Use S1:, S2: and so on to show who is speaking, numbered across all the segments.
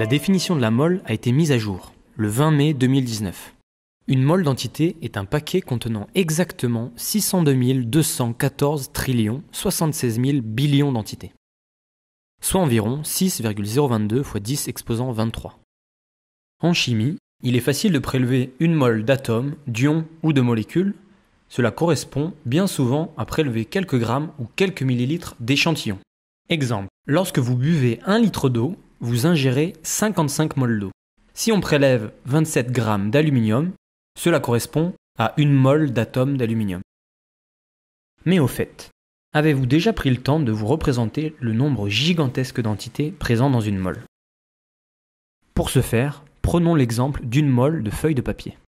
S1: La définition de la mole a été mise à jour le 20 mai 2019. Une mole d'entité est un paquet contenant exactement 602 214 trillions 76 000 billions d'entités, soit environ 6,022 x 10 exposant 23. En chimie, il est facile de prélever une mole d'atomes, d'ions ou de molécules. Cela correspond bien souvent à prélever quelques grammes ou quelques millilitres d'échantillons. Exemple, lorsque vous buvez un litre d'eau, vous ingérez 55 moles d'eau. Si on prélève 27 grammes d'aluminium, cela correspond à une mole d'atomes d'aluminium. Mais au fait, avez-vous déjà pris le temps de vous représenter le nombre gigantesque d'entités présentes dans une mole? Pour ce faire, prenons l'exemple d'une mole de feuilles de papier.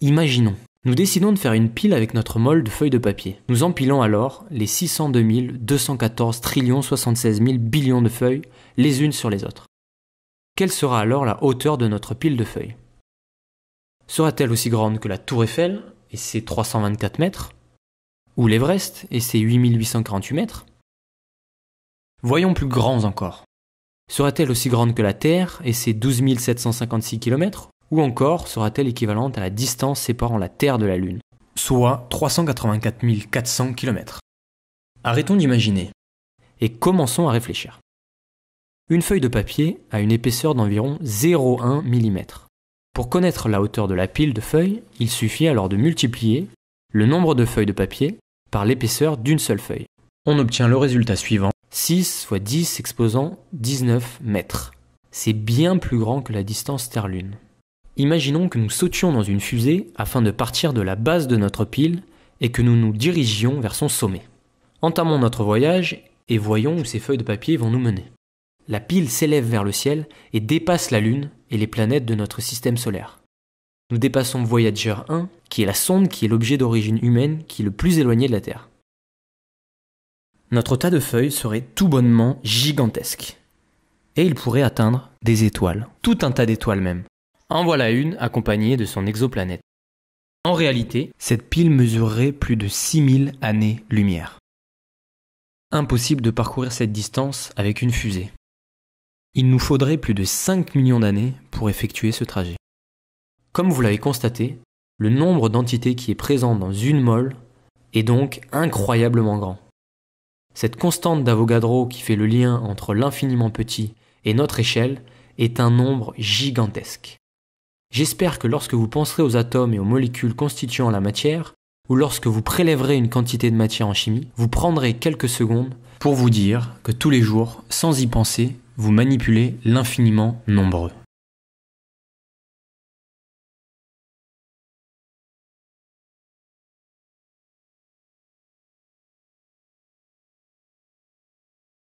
S1: Imaginons, nous décidons de faire une pile avec notre molle de feuilles de papier. Nous empilons alors les 602 214 trillions 76 000 billions de feuilles les unes sur les autres. Quelle sera alors la hauteur de notre pile de feuilles? Sera-t-elle aussi grande que la Tour Eiffel et ses 324 mètres? Ou l'Everest et ses 8848 mètres? Voyons plus grands encore. Sera-t-elle aussi grande que la Terre et ses 12 756 km Ou encore sera-t-elle équivalente à la distance séparant la Terre de la Lune Soit 384 400 km. Arrêtons d'imaginer et commençons à réfléchir. Une feuille de papier a une épaisseur d'environ 0,1 mm. Pour connaître la hauteur de la pile de feuilles, il suffit alors de multiplier le nombre de feuilles de papier par l'épaisseur d'une seule feuille. On obtient le résultat suivant 6 fois 10 exposant 19 mètres. C'est bien plus grand que la distance Terre-Lune. Imaginons que nous sautions dans une fusée afin de partir de la base de notre pile et que nous nous dirigions vers son sommet. Entamons notre voyage et voyons où ces feuilles de papier vont nous mener. La pile s'élève vers le ciel et dépasse la Lune et les planètes de notre système solaire. Nous dépassons Voyager 1, qui est la sonde qui est l'objet d'origine humaine qui est le plus éloigné de la Terre notre tas de feuilles serait tout bonnement gigantesque. Et il pourrait atteindre des étoiles, tout un tas d'étoiles même. En voilà une accompagnée de son exoplanète. En réalité, cette pile mesurerait plus de 6000 années-lumière. Impossible de parcourir cette distance avec une fusée. Il nous faudrait plus de 5 millions d'années pour effectuer ce trajet. Comme vous l'avez constaté, le nombre d'entités qui est présent dans une mole est donc incroyablement grand. Cette constante d'Avogadro qui fait le lien entre l'infiniment petit et notre échelle est un nombre gigantesque. J'espère que lorsque vous penserez aux atomes et aux molécules constituant la matière, ou lorsque vous prélèverez une quantité de matière en chimie, vous prendrez quelques secondes pour vous dire que tous les jours, sans y penser, vous manipulez l'infiniment nombreux.